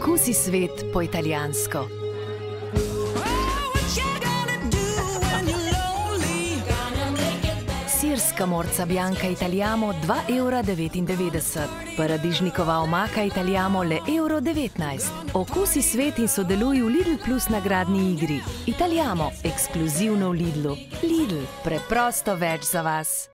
Okusi svet po italijansko. Sirska morca bianca italijamo 2,99 evra, paradižnikova omaka italijamo le 1,19 evra. Okusi svet in sodeluj v Lidl Plus nagradni igri. Italijamo, ekskluzivno v Lidlu. Lidl, preprosto več za vas.